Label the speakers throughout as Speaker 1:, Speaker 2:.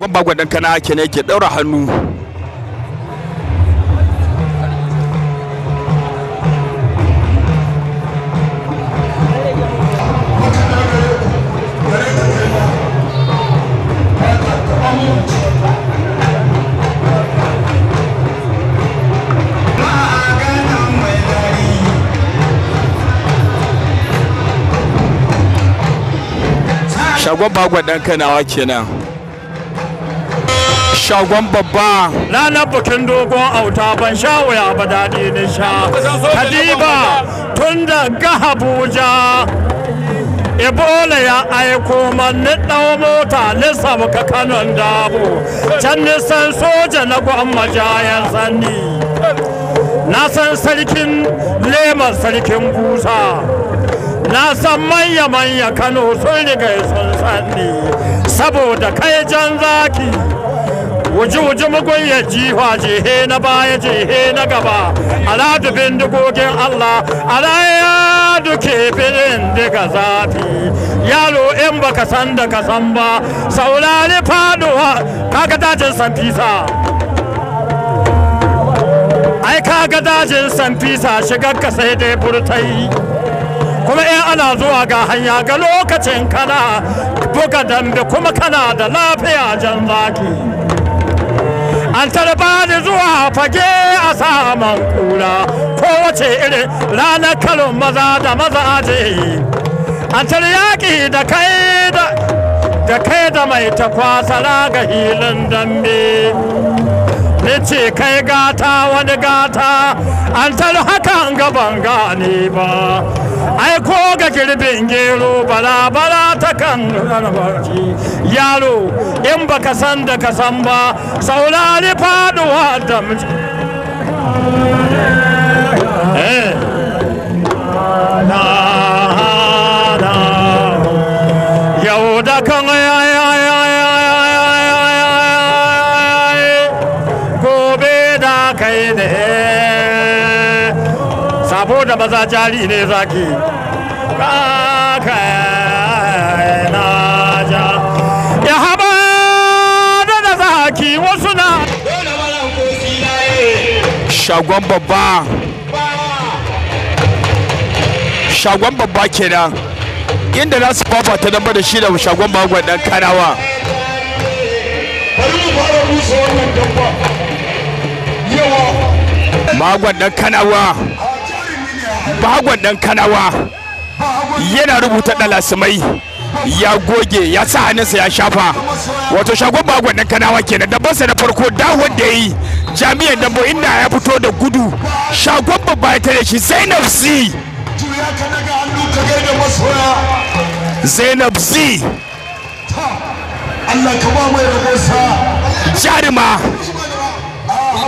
Speaker 1: Gwamba gwadon kana ke ne ke ɗaura hannu. Shagon bagwa ɗan kanawa kenan. Shagon babba.
Speaker 2: Ranar bikin dogon auta ban sha wuya ba daɗi na sha. Kadiba tun da ga abuja ebola ya aiko man ɗau mota ni sabuka kanon dabo. Can nisan soja na gwamma jayan sanni na san sarkin leman sarkin busa. Na san manya-manya kano sun riga sun sanni. Saboda kai jan zaki. Wuji-wuji mugun ya jiwa jehe na baya jehe na gaba. Aladu bindigogin Allah ala ya duke bindiga zafi. Yaro in baka san da ka san ba saurari faɗuwa kaga dajin san fisa. Ai kaga dajin san fisa shigar ka sai dai burtai. Kuma in ana zuwa ga hanya ga lokacin kana buga dambe kuma kana da lafiya jan zaki. An tarba da zuwa fage a saman kura kowace irin ranar kalon maza da maza je an tar yaƙi da kai da kai da mai takwasara ga hilin dambe. Ce kai gata wani gata. An tar hakan gaban gane ba. Ai ko ga girbin gero bala ta kan barci yaro in baka san da ka san ba saurari faɗuwa da eh. Na na saboda maza jari ne zaki na ja ya haba da da zaki wasu na
Speaker 1: shagon babba. Shagon babba kenan. Inda za su fafata damba da shi da shagon bagwa ɗan kanawa. Bagwan ɗan kanawa. Bagwan ɗan kanawa. Yana rubuta ɗalasimai. ya goge ya sa hannunsa ya shafa wato shagon bagwan ɗan kanawa kenan dabansa na farko da wanda ya yi jami'an dambo inda ya fito da gudu shagon babba ya tare shi zainab z zainab z
Speaker 3: Allah ka ba mai rabo sa
Speaker 1: jarima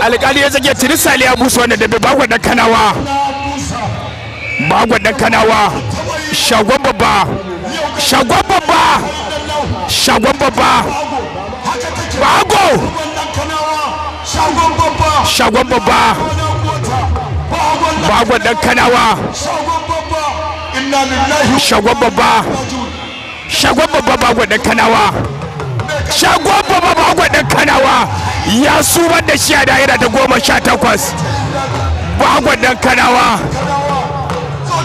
Speaker 1: alƙali ya zage tuni sali ya busa wanda dabe bagwan ɗan kanawa bagwan ɗan kanawa. Shagon babba. Shagon babba. Shagon babba. Bago.
Speaker 3: Shagon babba.
Speaker 1: Bagwan ɗan kanawa.
Speaker 3: Shagon babba.
Speaker 1: Shagon babba. bagwan ɗan kanawa. Shagon babba bagwan ɗan kanawa. Ya sumar da shi a daira ta goma sha takwas. Bagwan ɗan kanawa.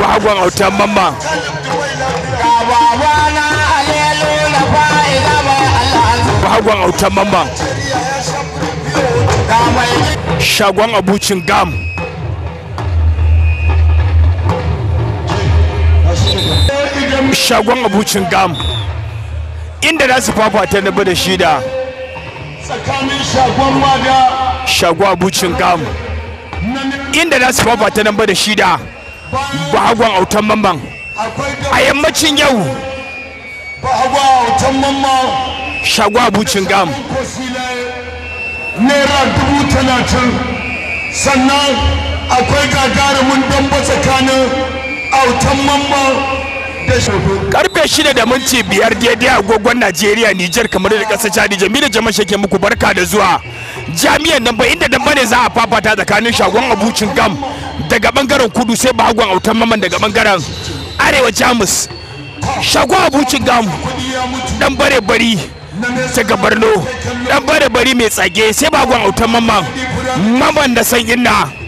Speaker 1: bagon autan
Speaker 4: Ga babana alelu na fa'ida mai alhazu.
Speaker 1: bagon autan
Speaker 4: mai
Speaker 1: shagon abucin gam. Shagon abucin gam inda za su fafata na da shida.
Speaker 3: Tsakanin shagon wada
Speaker 1: shagon abucin gam inda za su fafata na da shida. Bagon autan mamman. A yammacin yau.
Speaker 3: Bahagwa autan mamma
Speaker 1: shagon abucin gam
Speaker 3: naira dubu talatin. Sannan akwai gagarumin damba tsakanin autan mamma da shagon
Speaker 1: ƙarfe shida da minti biyar daidai agogon najeriya nijar kamar da ƙasar chadi jamilu jama'a shake muku barka da zuwa. Jami'an nan ba inda dan ba ne za a fafata tsakanin shagon abucin gam daga ɓangaren kudu sai bagon autan maman daga ɓangaren arewa jamus. Shagon abucin gam dan bare bari daga barno dan bare bari mai tsage sai bagon autan maman maman da san inna.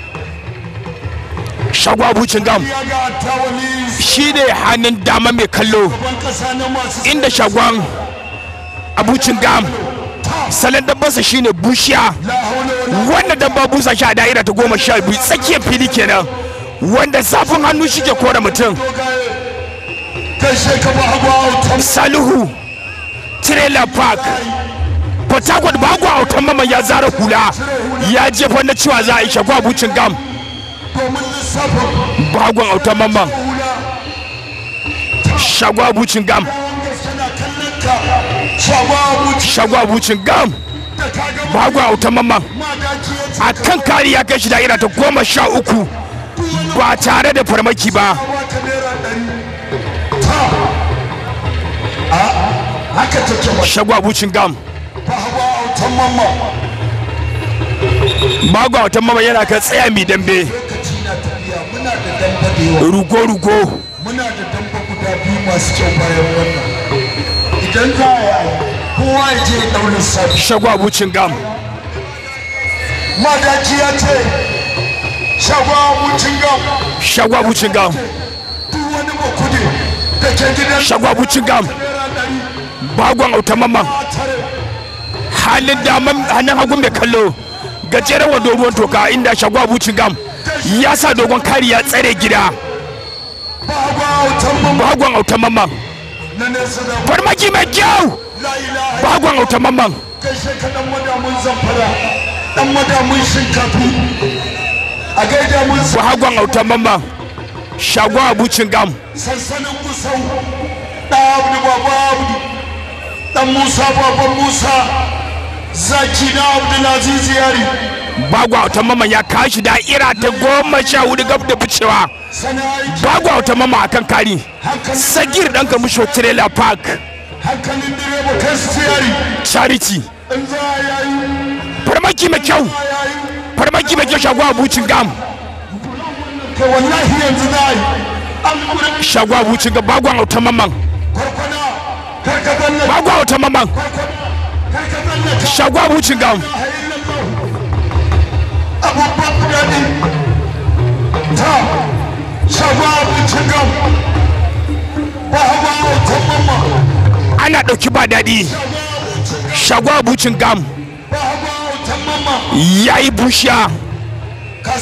Speaker 1: Shagon abucin gam
Speaker 3: ya ga tawali
Speaker 1: shi ne hannun dama mai kallo. Inda shagon abucin gam salon dabbansa shine bushiya. Wanda dabba busa sha da'ira ta goma sha biyu. Tsakiyar fili kenan wanda zafin hannu shi ke kore mutum. Salihu trailer park. Port harcourt bago autan mama ya zara hula. Ya jefa na cewa za a yi shagon abucin gam bagon autan mama
Speaker 3: hula
Speaker 1: shagon abucin gam.
Speaker 3: Shagon
Speaker 1: abucin gam. Bagon autan
Speaker 3: ya
Speaker 1: a kan kari ya kai shi da'ira ta goma sha uku. Ba tare da farmaki ba.
Speaker 3: Wata naira ɗari ta a haka take ba
Speaker 1: shagon abucin gam.
Speaker 3: Hawa autan mamma
Speaker 1: bagon autan mama yana kan tsaya mai dambe. Rugo-rugo
Speaker 3: muna da damba guda biyu masu kyau bayan wannan. Idan za a yi kowa ya je ya ɗau lissafi.
Speaker 1: Shagon abucin gam.
Speaker 3: Madaki ya ce shagon abincin gam.
Speaker 1: Shagon abucin gam.
Speaker 3: Duk wani bakude da ke gidan
Speaker 1: shagon abucin gam. Bagon autan mama
Speaker 3: a tare.
Speaker 1: Halin daman hannun hagun mai kallo. Gajeren wa dogon toka inda shagon abucin gam. Ya sa dogon kari ya tsare gida. Bagon autan
Speaker 3: da
Speaker 1: farmaki mai kyau. Bagon autan
Speaker 3: ka dan madamun a gaida mun
Speaker 1: bagon autan mama shagon abucin gam.
Speaker 3: Sansanin baba dan musa baban musa. Zaki na abdulaziz yari.
Speaker 1: Bagon autan mama ya kashi da'ira ta goma sha huɗu gab da ficewa. Bagon autan mama akan kari. Sagir dan kamusho trailer park. Charity.
Speaker 3: A
Speaker 1: farmaki mai kyau.
Speaker 3: A
Speaker 1: farmaki mai kyau shagon abucin gam.
Speaker 3: Kai wallahi yanzu za a yi an kura
Speaker 1: shagon abucin gam.
Speaker 3: Abincin ba
Speaker 1: ana ɗauki ba daɗi. Shagon abucin gam.
Speaker 3: Ba
Speaker 1: ya yi bushiya.
Speaker 3: Ka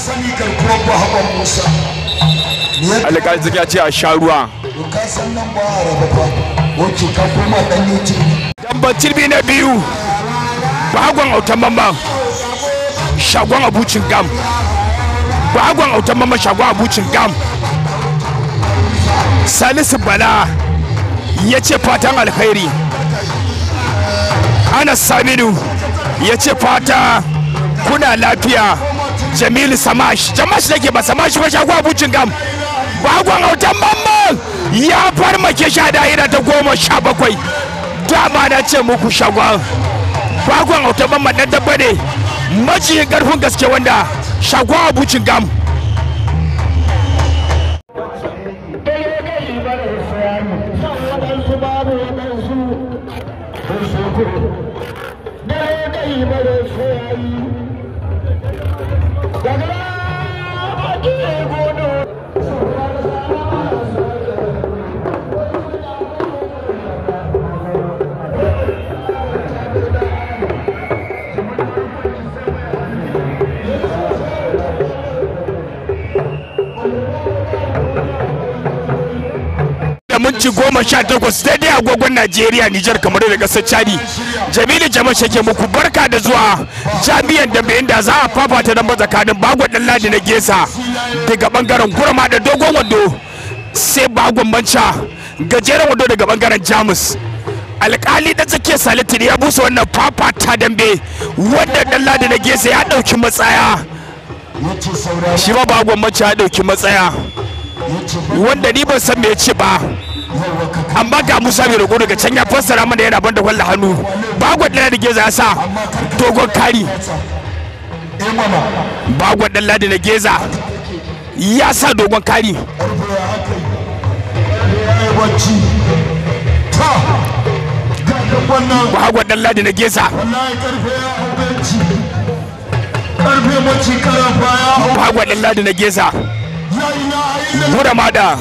Speaker 3: ba
Speaker 1: ya ce a sha ruwa.
Speaker 3: Nan ba a raba fa wace ka koma ɗan ya ce
Speaker 1: damban tilbi na biyu. Bagon autan mamman shagon abucin gam. Bagon autan mamman shagon abucin gam. Salisu bala ya ce fatan alkhairi. Ana saminu ya ce fata kuna lafiya. Jamilu samash. Jamash nake ba samash ba shagon abucin gam. Bagon autan mamman ya farmake sha da'ira ta goma sha bakwai. Dama na ce muku shagon. Bagon autan mamman na dabba ne. Majiyin ƙarfin gaske wanda shagon abucin gam minti goma sha takwas daidai agogon Najeriya Nijar kamar da ƙasar Chadi. Jamilu Jamal shake muku barka da zuwa jami'an da bayan da za a fafata da tsakanin bagon dan ladi na gesa daga ɓangaren gurma da dogon wando sai bagon manca gajeren wando daga ɓangaren Jamus. Alkali da tsakiyar salitin ya busa wannan fafata dambe wanda dan ladi na gesa ya ɗauki matsaya. Shi ma bagon manca ya ɗauki matsaya. Wanda ni ban san me ya ce ba. amma ga musa bai rago daga can ya fassara mana yana banda ƙwallo hannu. Bagwa ɗan da geza ya sa dogon kari. Bagwa ɗan ladi na geza ya sa dogon kari. Bagwa ɗan ladi na geza. Bagwa ɗan ladi na geza. Gura
Speaker 3: mada.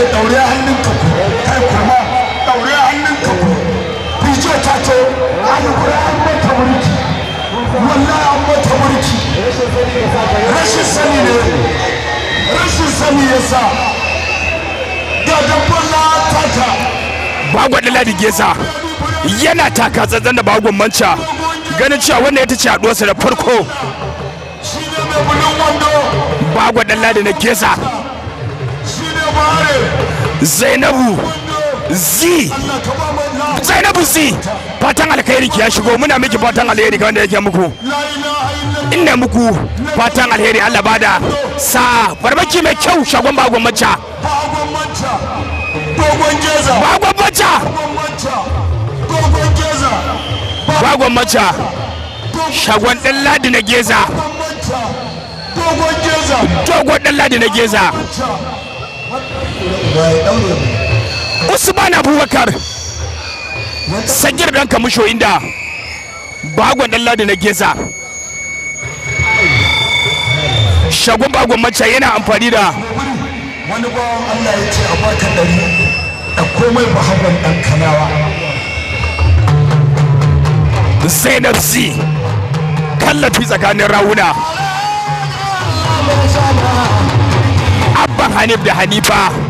Speaker 3: ce daure hannunka ku. Kai kuma rashin sani ne. Rashin sani yasa
Speaker 1: dan ladi geza yana taka tsantsan da bagon manca ganin cewa wannan ita ce haduwarsa da farko. Dan ladi na geza. Zainabu
Speaker 3: la
Speaker 1: zainabu zi fatan alkhairi ki ya shigo. Muna miki fatan alheri kamar da yake muku. Ina muku fatan alheri. Allah ba da sa. Farmaki mai kyau shagon bagon
Speaker 3: bagon manta dogon
Speaker 1: macca
Speaker 3: bagon manta dogon geza
Speaker 1: bagon macca shagon dan ladi na geza.
Speaker 3: Dogon geza
Speaker 1: dogon dan ladi na geza. Usman abubakar. Sagir dan kamusho inda. Bagon dan ladi na geza. Shagon bagon macca yana amfani da
Speaker 3: wani bawan Allah ya ce a baka ɗari da komai ba hagon ɗan kanawa.
Speaker 1: Zainab z kallafi tsakanin rawuna. Abban hanif da hanifa.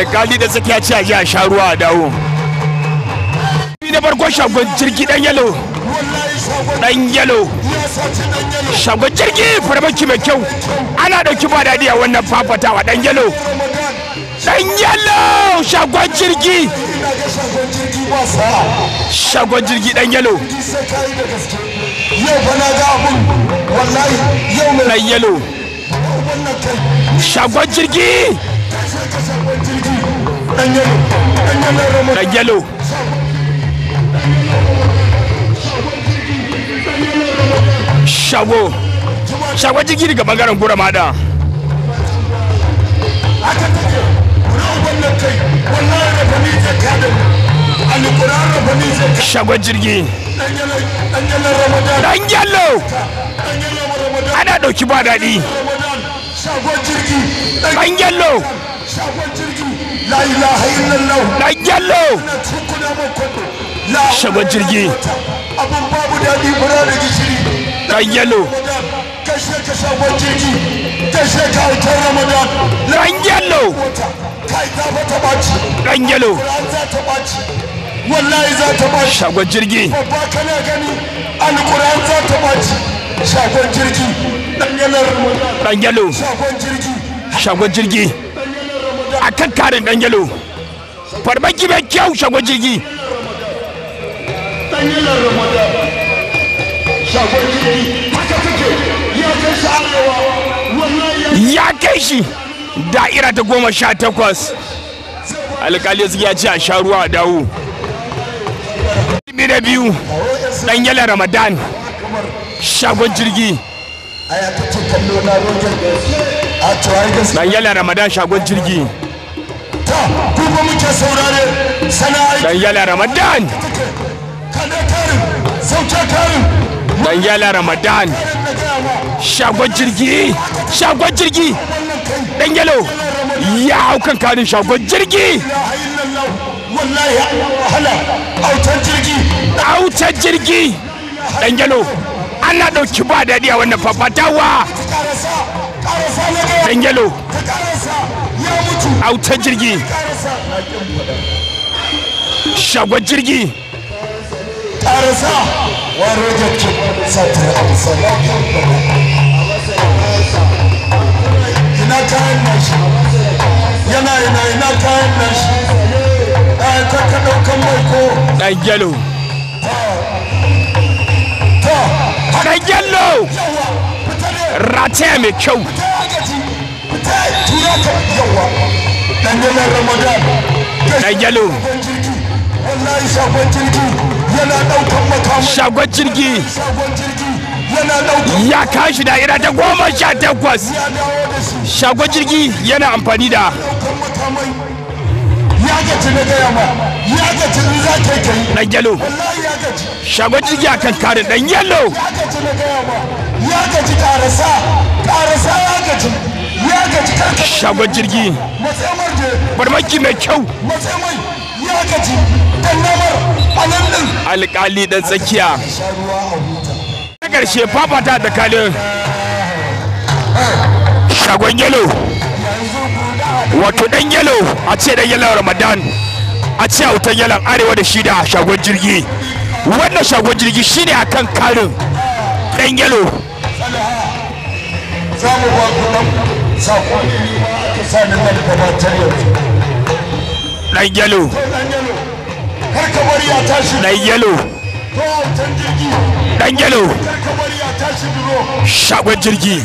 Speaker 1: Alkali da tsakiya ce a ji a sha ruwa a dawo. Na farko shagon jirgi dan yalo dan yalo. Shagon jirgi farmaki mai kyau ana ɗauki ba daɗi a wannan fafatawa dan yalo. Dan yalo shagon jirgi.
Speaker 3: Shagon jirgi
Speaker 1: dan yalo.
Speaker 3: Yau fa na ga abun wallahi yau mai
Speaker 1: dan yalo. Shagon jirgi.
Speaker 3: Dan yalo.
Speaker 1: Shago. Shago jiki daga ɓangaren gura mada.
Speaker 3: Haka take. Wurin wannan kai. Wallahi da fani zai kada
Speaker 1: mu. jirgi
Speaker 3: la ilaha illallah.
Speaker 1: Dan
Speaker 3: la
Speaker 1: Shagon jirgi.
Speaker 3: abun babu daɗi fura da gishiri.
Speaker 1: Dan
Speaker 3: ramadan. Kashe ka shagon jirgi kashe ka autar ramadan.
Speaker 1: Dan
Speaker 3: wata. Kai ta fata ɓaci
Speaker 1: dan
Speaker 3: ɓaci wallahi za ta ɓaci
Speaker 1: shagon jirgi.
Speaker 3: Babba kana gani alquran za ta ɓaci shagon jirgi. Dan
Speaker 1: yalo
Speaker 3: shagon jirgi.
Speaker 1: Shagon jirgi. A kan karin dan yalo farmaki mai kyau shagon jirgi.
Speaker 3: Dan yalar ramadan shagon jirgi. Haka take. Ya kai shi arewa. Wallahi ya
Speaker 1: kai shi da'ira ta goma sha takwas. Alkali ya ce a sha ruwa a dawo. Da biyu dan yala ramadan. Shagon jirgi. Dan yala ramadan shagon jirgi.
Speaker 3: Ta ku ba muke saurare. Sana'ai
Speaker 1: dan yala ramadan.
Speaker 3: Kada karin sauke karin
Speaker 1: dan yala ramadan. Shagon jirgi shagon jirgi. Dan yalo ya hau kan kanin shagon jirgi.
Speaker 3: Wallahi autar jirgi.
Speaker 1: Autar jirgi. Dan yalo ana ɗauki ba daɗi a wannan fafatawa. Dan yalo autar jirgi shagon jirgi.
Speaker 3: Karasa wa rojar ki satar abu salatu ina kayan nashi. Yana ina ina kayan nashi. Ai ka ka ɗaukan mai ko?
Speaker 1: Yalo yalo rataya mai kyau.
Speaker 3: Tura ka. Yawa dan yana ramadan.
Speaker 1: Dan yalo
Speaker 3: shagon jirgi wallahi shagon jirgi yana ɗaukan makamai.
Speaker 1: Shagon jirgi.
Speaker 3: Shagon jirgi yana ɗaukan
Speaker 1: ya kashi da'ira ta goma sha takwas.
Speaker 3: Da
Speaker 1: shagon jirgi yana amfani da
Speaker 3: ɗaukan makamai. Ya gaji na gaya ma. Ya gaji in za ka yi kai
Speaker 1: dan yalo shagon jirgi akan karin dan yalo
Speaker 3: ya gaji na gaya ma. Ya gaji karasa karasa ya gaji.
Speaker 1: Shagon jirgi. Farmaki mai kyau. Alƙali dan tsakiya. Na ƙarshe fafata da kalin shagon yalo. Wato dan yalo. A ce dan yalo ramadan. A ce autan yalon arewa da shida shagon jirgi. Wannan shagon jirgi shine akan karin dan yalo.
Speaker 3: Za mu ba ku dan sako ne ni ma aka
Speaker 1: dan yalo
Speaker 3: ka bari ya tashi
Speaker 1: dan yalo
Speaker 3: to jirgi.
Speaker 1: Dan yalo
Speaker 3: kar
Speaker 1: jirgi.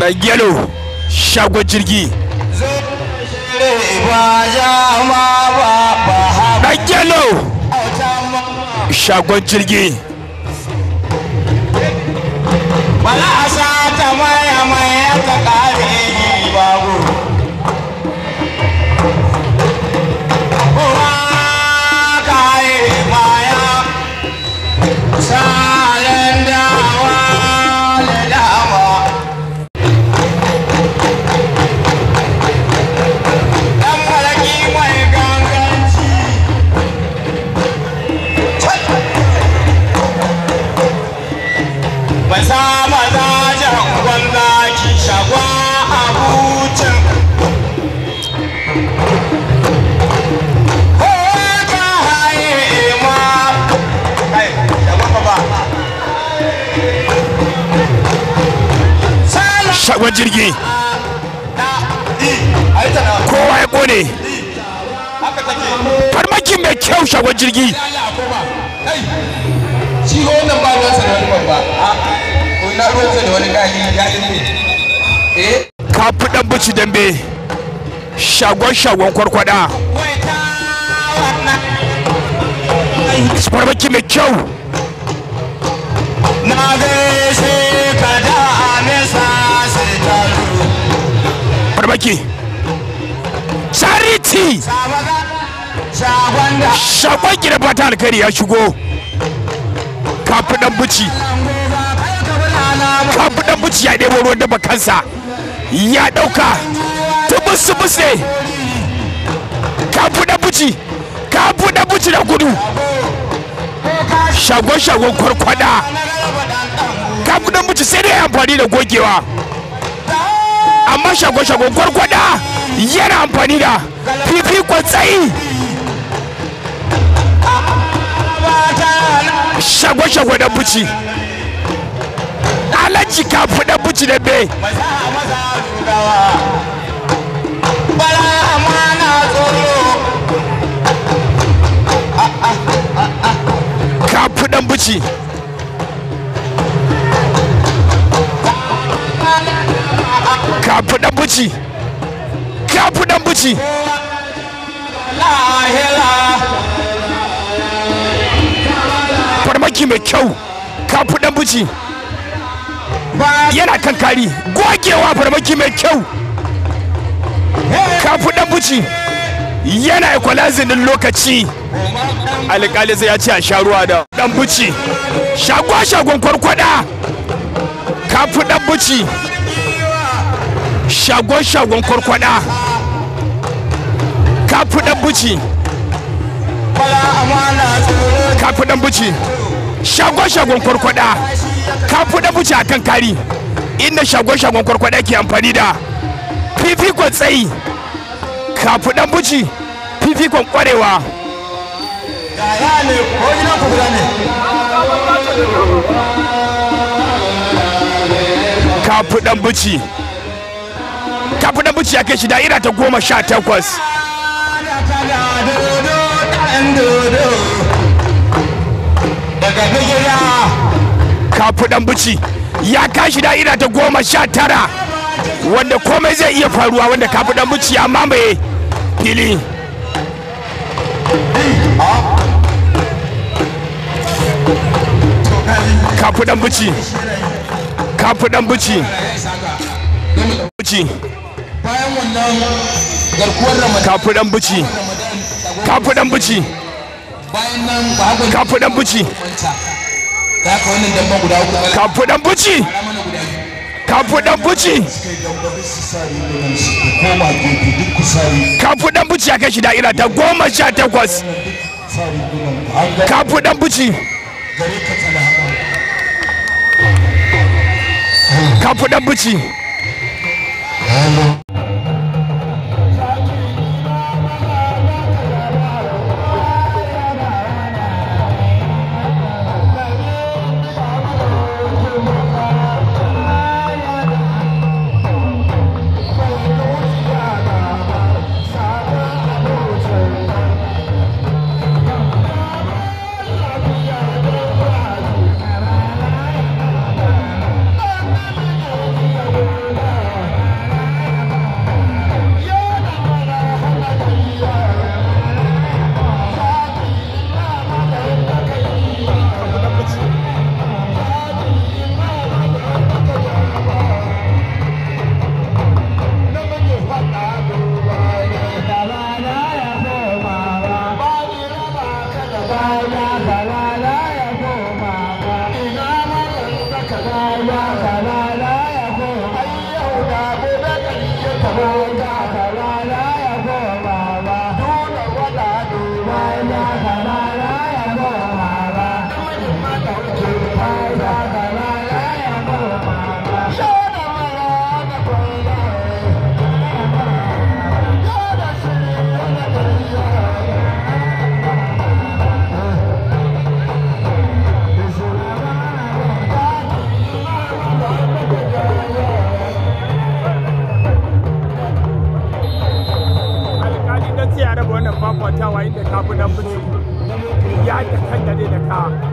Speaker 1: Dan yalo shagon jirgi dan yalo shagon jirgi.
Speaker 4: Babba. A ko ina ruwansa da wani gali ya ne. Eh.
Speaker 1: kafi dan bici dambe shagon shagon kwarkwada farmaki mai kyau farmaki. Charity.
Speaker 4: Sabaga shagon da.
Speaker 1: Shagon gida fata alkhairi ya shigo. Kafi dan
Speaker 4: mu.
Speaker 1: kafi dan bici ya ɗebo ruwan dafa kansa. Ya ɗauka. Tubus tubus ne. Kafi dan bici kafi dan bici da gudu. Shagon shagon kwarkwada. Kafi dan bici sai dai amfani da gogewa. Amma shagon shagon kwarkwada yana amfani da fifikon tsayi. Shagon shagon dan bici alaji kafi dan bici da be buci kafu dan buci kafu dan buci farmaki mai kyau. Kafu dan buci yana kan kari. Gogewa farmaki mai kyau. Kafu dan buci yana equalizing din lokaci. Alƙali zai ya ce a sha ruwa da dan buci. Shagwa shagon kwarkwada. Kafu dan buci. Shagon shagon kwarkwada. Kafu dan buci. Kafu dan buci. Shagon shagon kwarkwada. Kafu dan buci akan kari. Inda shagon shagon kwarkwada ke amfani da fifikon tsayi. Kafu dan buci fifikon kwarewa. Kafu dan buci kafu dan buci ya kai shi da'ira ta goma sha takwas. Kafu dan buci ya kashi da'ira ta goma sha tara. Wanda komai zai iya faruwa wanda kafu dan buci ya mamaye fili. Kafu dan buci. Kafu dan buci. Buci.
Speaker 4: Bayan wannan garkuwar ramadan
Speaker 1: kafu dan buci. Kafu dan buci.
Speaker 4: Bayan nan ba
Speaker 1: kafu dan buci
Speaker 4: manta da haka wannan damban guda uku
Speaker 1: kafu dan buci.
Speaker 4: Mana guda biyu
Speaker 1: kafu dan buci
Speaker 3: koma gefe duk kusari
Speaker 1: kafu dan buci ya kai shi da'ira ta goma sha takwas.
Speaker 3: Tsari gunan an ga
Speaker 1: kafu dan buci
Speaker 3: gare ka tana haɗa
Speaker 1: kafu dan buci fafatawa inda kafu dan buci ya ta kan da ka.